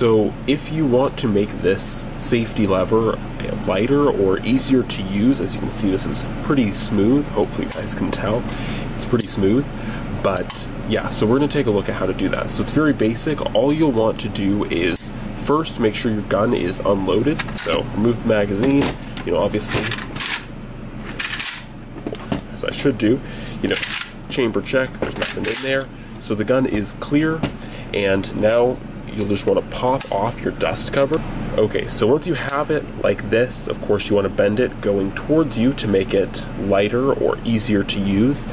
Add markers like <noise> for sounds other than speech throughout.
So if you want to make this safety lever lighter or easier to use, as you can see this is pretty smooth, hopefully you guys can tell, it's pretty smooth, but yeah, so we're gonna take a look at how to do that. So it's very basic, all you'll want to do is first make sure your gun is unloaded, so remove the magazine, you know, obviously, as I should do, you know, chamber check, there's nothing in there, so the gun is clear, and now you'll just want to pop off your dust cover. Okay, so once you have it like this, of course you want to bend it going towards you to make it lighter or easier to use.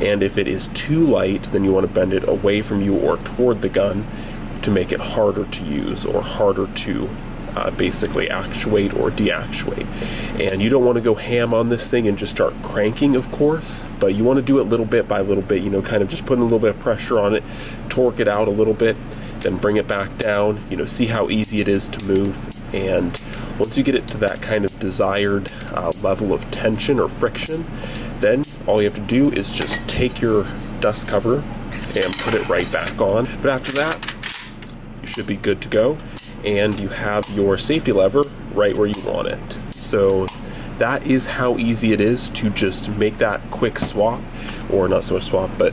And if it is too light, then you want to bend it away from you or toward the gun to make it harder to use or harder to uh, basically actuate or deactuate. And you don't want to go ham on this thing and just start cranking, of course, but you want to do it little bit by little bit, you know, kind of just putting a little bit of pressure on it, torque it out a little bit, then bring it back down, you know, see how easy it is to move. And once you get it to that kind of desired uh, level of tension or friction, then all you have to do is just take your dust cover and put it right back on. But after that, you should be good to go and you have your safety lever right where you want it. So that is how easy it is to just make that quick swap, or not so much swap, but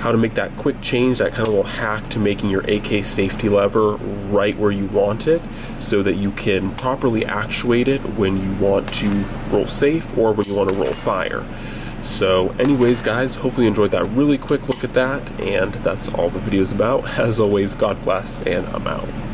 how to make that quick change, that kind of little hack to making your AK safety lever right where you want it so that you can properly actuate it when you want to roll safe or when you want to roll fire. So anyways guys, hopefully you enjoyed that really quick look at that and that's all the video is about. <laughs> As always, God bless and I'm out.